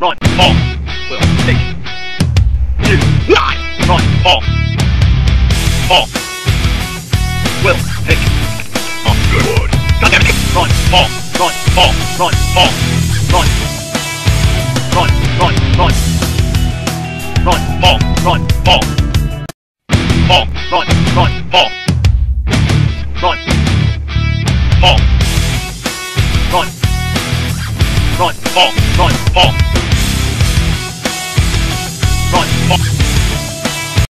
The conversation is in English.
Right, fall. Will take. Two, nine. Right, fall. Fall. Will take. Oh, good. Goddamn it. Right, fall. Right, fall. Right, fall. Right. Right, right, right. Right, fall. Right, fall. Fall. Right, right, fall. Right. Fall. Right. Right, fall. Right, fall. Fall.